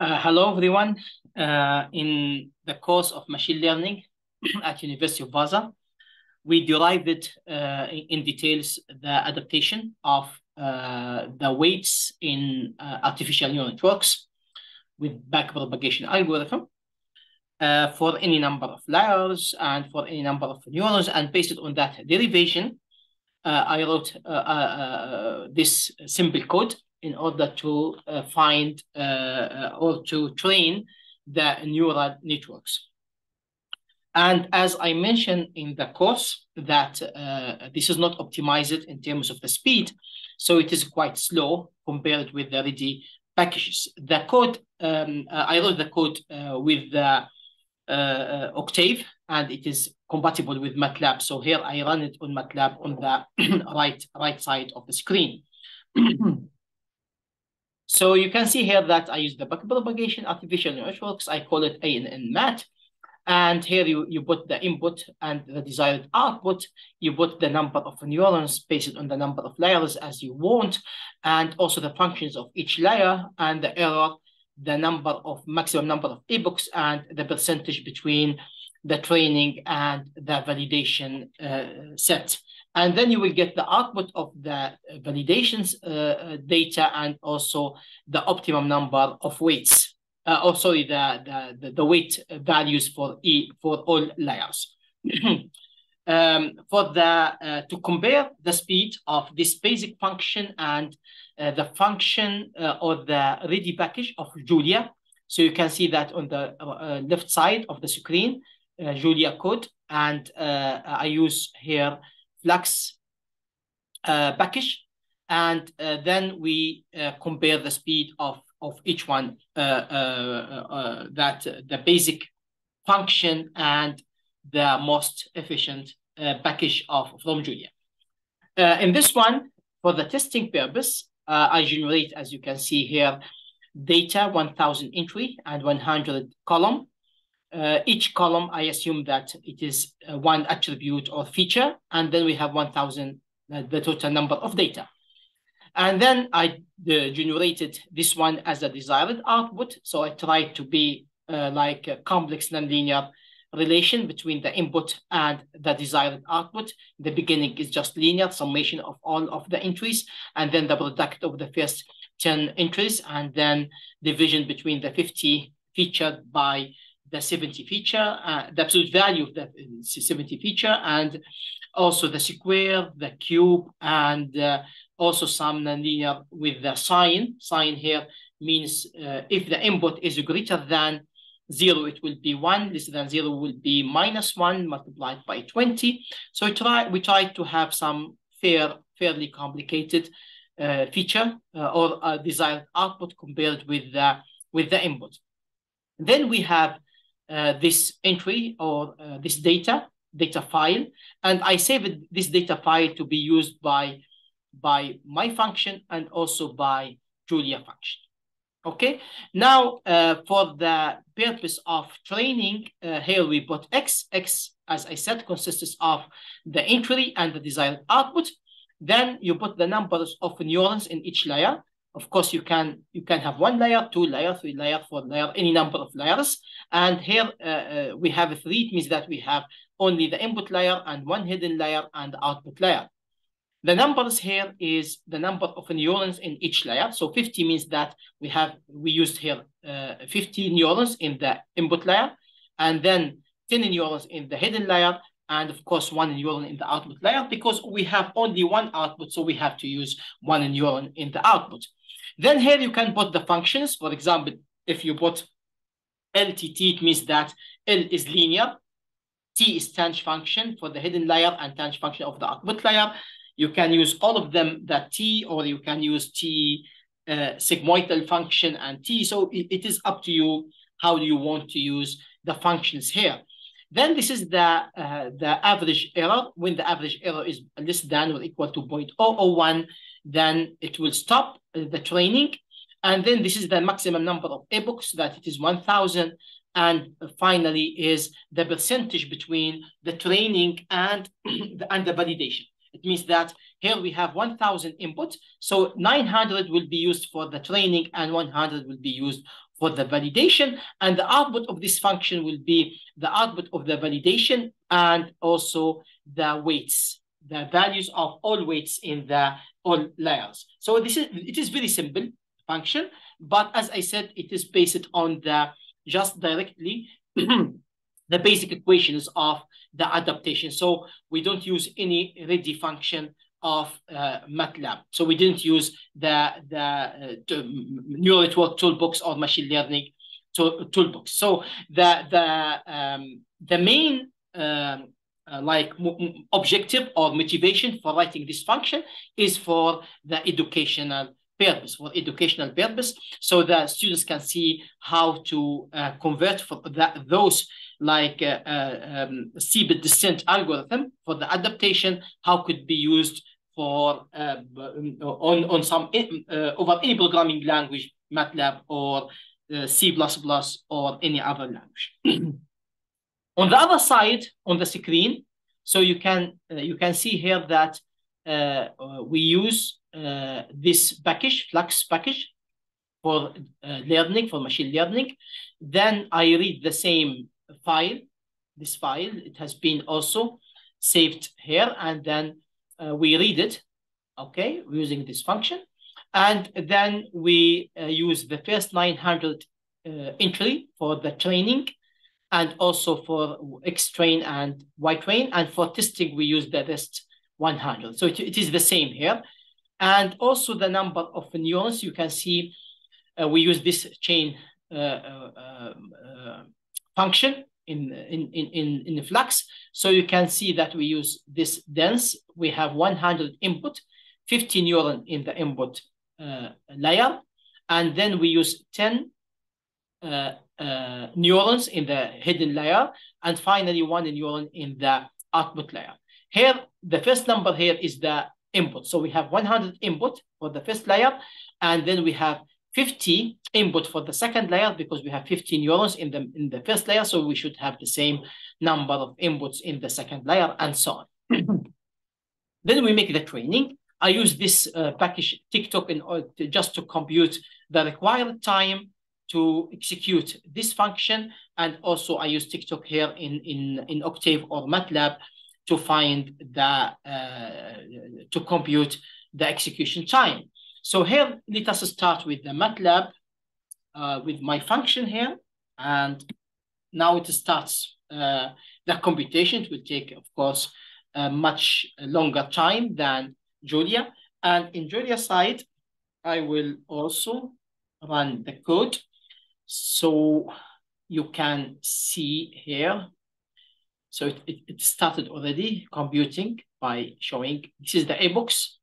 Uh, hello, everyone. Uh, in the course of machine learning at University of Vaasa, we derived uh, in, in details the adaptation of uh, the weights in uh, artificial neural networks with backpropagation algorithm uh, for any number of layers and for any number of neurons. And based on that derivation, I wrote this simple code in order to uh, find uh, uh, or to train the neural networks. And as I mentioned in the course, that uh, this is not optimized in terms of the speed, so it is quite slow compared with the ready packages. The code, um, uh, I wrote the code uh, with the Octave, and it is compatible with MATLAB. So here I run it on MATLAB on the right, right side of the screen. So you can see here that I use the backpropagation artificial networks. I call it ANN MAT. And here you, you put the input and the desired output. You put the number of neurons based on the number of layers as you want, and also the functions of each layer and the error, the number of maximum number of epochs and the percentage between the training and the validation uh, set. And then you will get the output of the validations uh, uh, data and also the optimum number of weights. Uh, oh, sorry, the, the, the weight values for e for all layers. um, for the uh, to compare the speed of this basic function and uh, the function uh, or the ready package of Julia. So you can see that on the left side of the screen, Julia code, and I use here flux uh, package, and uh, then we uh, compare the speed of of each one uh, uh, uh, that the basic function and the most efficient package of from Julia. in this one, for the testing purpose, I generate, as you can see here, data 1000 entry and 100 column uh, each column, I assume that it is uh, one attribute or feature, and then we have 1,000, uh, the total number of data. And then I generated this one as a desired output. So I tried to be uh, like a complex nonlinear relation between the input and the desired output. The beginning is just linear summation of all of the entries, and then the product of the first 10 entries, and then division between the 50 featured by the 70 feature, uh, the absolute value of the 70 feature, and also the square, the cube, and uh, also some nonlinear with the sign. Sign here means uh, if the input is greater than zero, it will be one, less than zero will be minus one multiplied by 20. So we try, we try to have some fair, fairly complicated uh, feature uh, or a desired output compared with the, with the input. Then we have uh, this entry or uh, this data, data file, and I saved this data file to be used by, by my function and also by Julia function. Okay, now uh, for the purpose of training, uh, here we put x. x, as I said, consists of the entry and the desired output. Then you put the numbers of neurons in each layer. Of course, you can you can have one layer, two layer, three layer, four layer, any number of layers. And here uh, uh, we have three. It means that we have only the input layer and one hidden layer and the output layer. The numbers here is the number of neurons in each layer. So 50 means that we have we used here uh, 50 neurons in the input layer, and then 10 neurons in the hidden layer, and of course one neuron in the output layer because we have only one output, so we have to use one neuron in the output. Then here you can put the functions. For example, if you put LTT, it means that L is linear, T is tanh function for the hidden layer and tanh function of the output layer. You can use all of them, that T, or you can use T uh, sigmoidal function and T. So it, it is up to you how you want to use the functions here. Then this is the uh, the average error. When the average error is less than or equal to 0.001, then it will stop the training. And then this is the maximum number of epochs that it is 1000. And finally is the percentage between the training and the, and the validation. It means that here we have 1000 inputs. So 900 will be used for the training and 100 will be used for the validation. And the output of this function will be the output of the validation and also the weights, the values of all weights in the all layers. So this is it is very simple function, but as I said, it is based on the just directly the basic equations of the adaptation. So we don't use any ready function of uh, MATLAB. So we didn't use the, the uh, neural network toolbox or machine learning to, toolbox. So the, the, um, the main um, uh, like objective or motivation for writing this function is for the educational purpose, for educational purpose, so that students can see how to uh, convert for that, those like uh, uh, um, descent algorithm for the adaptation, how could be used for uh, on, on some uh, over any programming language, MATLAB or uh, C++ or any other language. on the other side, on the screen, so you can uh, you can see here that we use this package, Flux package, for uh, learning, for machine learning. Then I read the same file, this file, it has been also saved here, and then uh, we read it, okay, using this function. And then we uh, use the first 900 uh, entry for the training and also for X-train and Y-train. And for testing, we use the rest 100. So it, it is the same here. And also the number of neurons, you can see uh, we use this chain uh, uh, um, uh function in, in, in, in the flux. So you can see that we use this dense. We have 100 input, 50 neuron in the input uh, layer. And then we use 10 uh, uh, neurons in the hidden layer. And finally, one neuron in the output layer. Here, the first number here is the input. So we have 100 input for the first layer. And then we have 50 input for the second layer because we have 15 neurons in the, in the first layer. So we should have the same number of inputs in the second layer and so on. then we make the training. I use this uh, package TikTok in order to, just to compute the required time to execute this function. And also I use TikTok here in, in, in Octave or MATLAB to find the, uh, to compute the execution time. So here, let us start with the MATLAB uh, with my function here. And now it starts uh, the computation. It will take, of course, a much longer time than Julia. And in Julia side, I will also run the code. So you can see here. So it, it, it started already computing by showing this is the epochs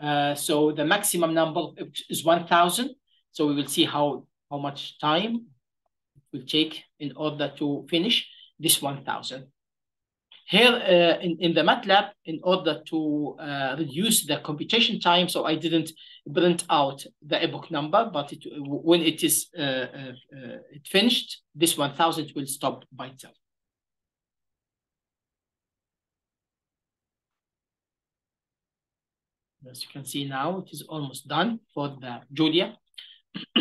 uh, so the maximum number is 1,000. So we will see how, how much time it will take in order to finish this 1,000. Here uh, in, in the MATLAB, in order to uh, reduce the computation time, so I didn't print out the epoch number, but it, when it is uh, uh, it finished, this 1,000 will stop by itself. As you can see now, it is almost done for the Julia.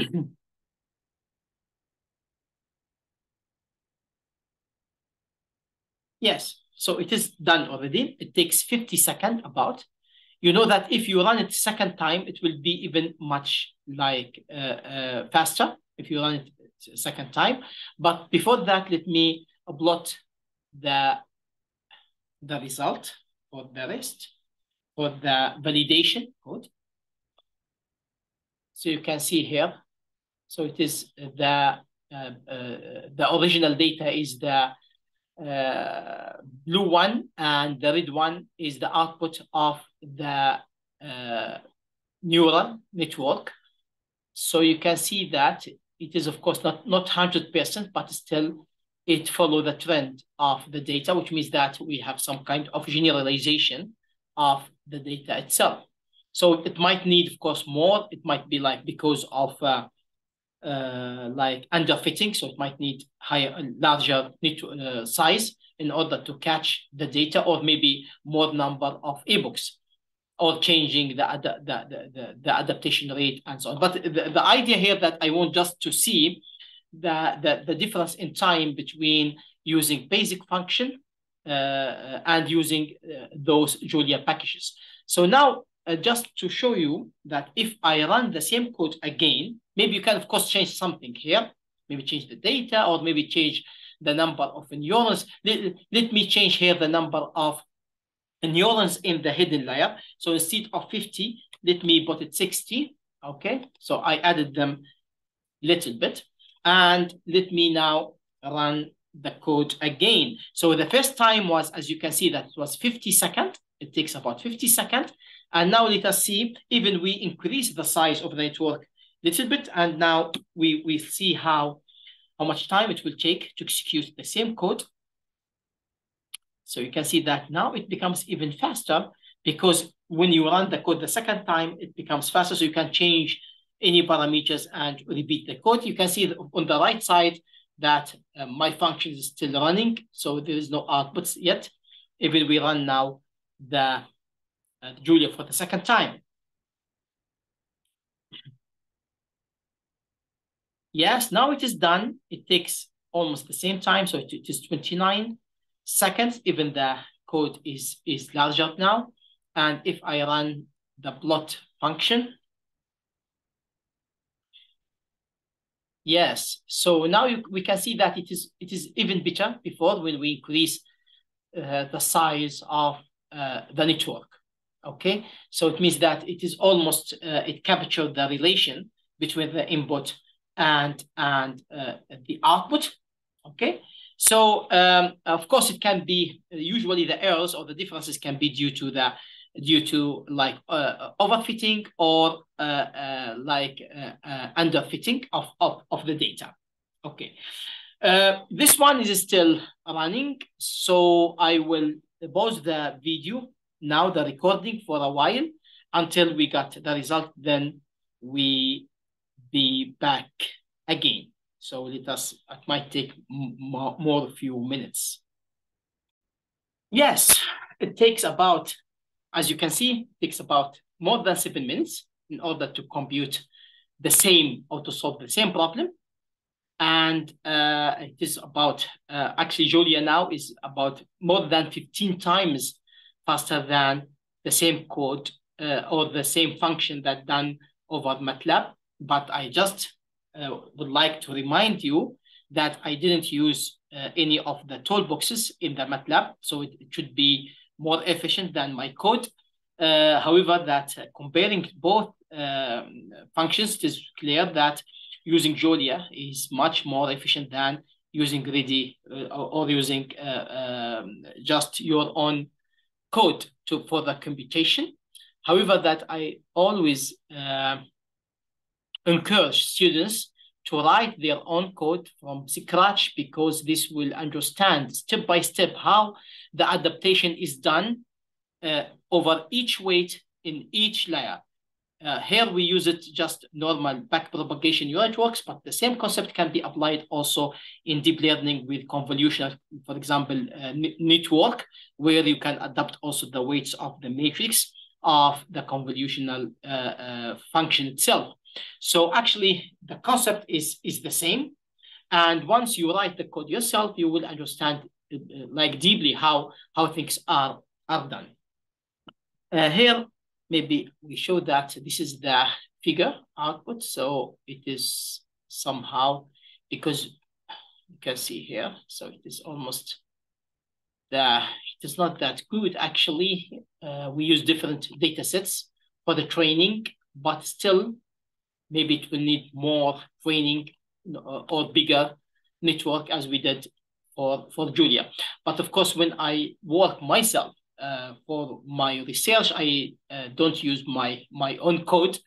yes, so it is done already. It takes 50 seconds about. You know that if you run it second time, it will be even much like uh, uh, faster if you run it second time. But before that, let me plot the, the result for the rest for the validation code. So you can see here. So it is the uh, uh, the original data is the uh, blue one and the red one is the output of the uh, neural network. So you can see that it is of course not not 100%, but still it follow the trend of the data, which means that we have some kind of generalization of the data itself. So it might need, of course, more. It might be like because of uh, uh, like underfitting. So it might need higher, larger need to uh, size in order to catch the data or maybe more number of epochs. or changing the, the, the, the, the adaptation rate and so on. But the, the idea here that I want just to see the, the, the difference in time between using basic function and using uh, those Julia packages. So now, uh, just to show you that if I run the same code again, maybe you can, of course, change something here, maybe change the data or maybe change the number of neurons. Let, let me change here the number of neurons in the hidden layer. So instead of 50, let me put it 60. Okay, so I added them little bit. And let me now run the code again. So the first time was, as you can see, that was 50 seconds. It takes about 50 seconds. And now let us see, even we increase the size of the network a little bit, and now we, we see how, how much time it will take to execute the same code. So you can see that now it becomes even faster because when you run the code the second time, it becomes faster. So you can change any parameters and repeat the code. You can see on the right side that uh, my function is still running. So there is no outputs yet. Even we run now the uh, Julia for the second time. Yes, now it is done. It takes almost the same time. So it, it is 29 seconds, even the code is, is larger now. And if I run the plot function, Yes. So now you, we can see that it is it is even better before when we increase uh, the size of uh, the network. Okay. So it means that it is almost uh, it captured the relation between the input and and uh, the output. Okay. So um, of course it can be usually the errors or the differences can be due to the due to like uh, overfitting or uh, uh, like uh, uh, underfitting of, of, of the data. Okay, uh, this one is still running, so I will pause the video now, the recording for a while until we got the result, then we be back again. So let us, it might take more, more few minutes. Yes, it takes about as you can see, it takes about more than seven minutes in order to compute the same or to solve the same problem. And uh, it is about, uh, actually Julia now is about more than 15 times faster than the same code uh, or the same function that done over MATLAB. But I just uh, would like to remind you that I didn't use uh, any of the toolboxes in the MATLAB. So it, it should be more efficient than my code. Uh, however, that uh, comparing both um, functions, it is clear that using Julia is much more efficient than using Ready uh, or, using uh, um, just your own code to for the computation. However, that I always encourage students to write their own code from scratch because this will understand step by step how the adaptation is done uh, over each weight in each layer. Uh, here we use it just normal backpropagation neural networks, but the same concept can be applied also in deep learning with convolutional, for example, uh, network, where you can adapt also the weights of the matrix of the convolutional uh, uh function itself. So actually the concept is, is the same. And once you write the code yourself, you will understand like deeply how, how things are, are done. Uh, here, maybe we show that this is the figure output. So it is somehow, because you can see here, so it is almost the, it is not that good actually. Uh, we use different data sets for the training, but still maybe it will need more training or bigger network as we did for, for Julia. But of course, when I work myself uh, for my research, I uh, don't use my, my own code.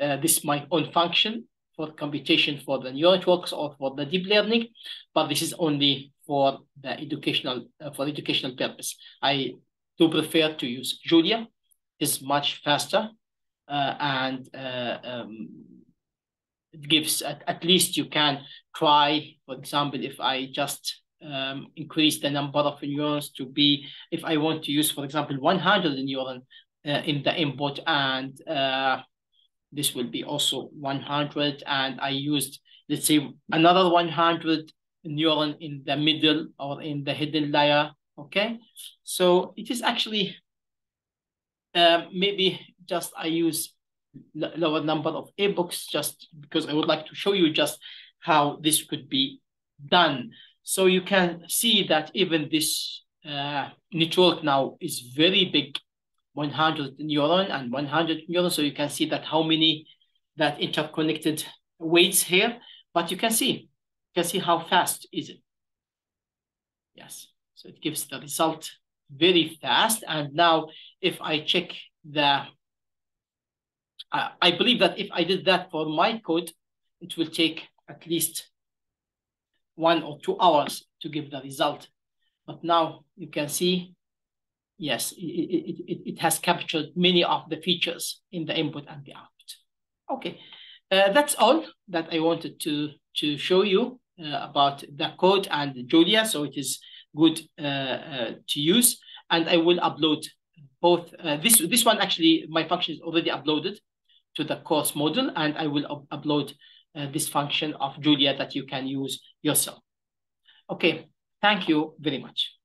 Uh, this is my own function for computation for the neural networks or for the deep learning, but this is only for the educational, uh, for educational purpose. I do prefer to use Julia. It's much faster uh, and uh, um, it gives at, at least you can try, for example, if I just um, increase the number of neurons to be, if I want to use, for example, 100 neuron uh, in the input and uh, this will be also 100 and I used, let's say, another 100 neuron in the middle or in the hidden layer, okay? So it is actually, uh, maybe just I use lower number of epochs just because I would like to show you just how this could be done. So you can see that even this uh, network now is very big 100 neuron and 100 neuron. So you can see that how many that interconnected weights here, but you can see, you can see how fast is it. Yes, so it gives the result very fast. And now if I check the, uh, I believe that if I did that for my code, it will take at least one or two hours to give the result. But now you can see yes, it, it, it, has captured many of the features in the input and the output. Okay, uh, that's all that I wanted to, to show you uh, about the code and Julia, so it is good uh, uh to use. And I will upload both, uh, this, this one actually, my function is already uploaded to the course module, and I will up upload uh, this function of Julia that you can use yourself. Okay, thank you very much.